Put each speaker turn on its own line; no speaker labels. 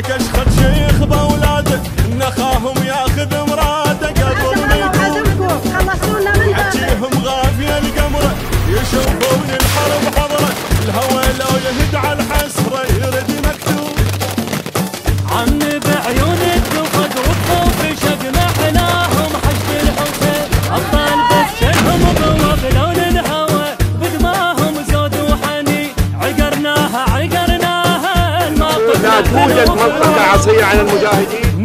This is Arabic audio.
لك اشخد شيخ باولاده نخاهم ياخذ مراده قبل ما يكون
خلصونا من
حجيهم غافيه القمره يشوفون الحرب.
توجد منطقة عصية على المجاهدين.